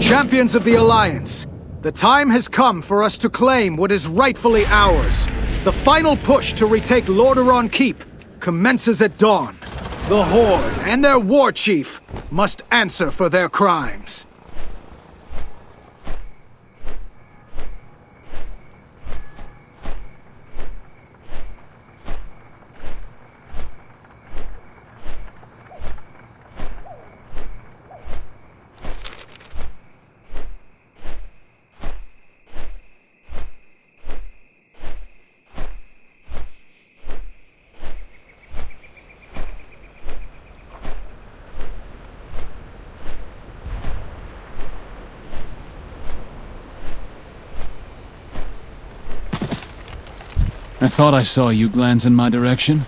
Champions of the Alliance, the time has come for us to claim what is rightfully ours. The final push to retake Lordaeron Keep commences at dawn. The Horde and their war chief must answer for their crimes. I thought I saw you glance in my direction.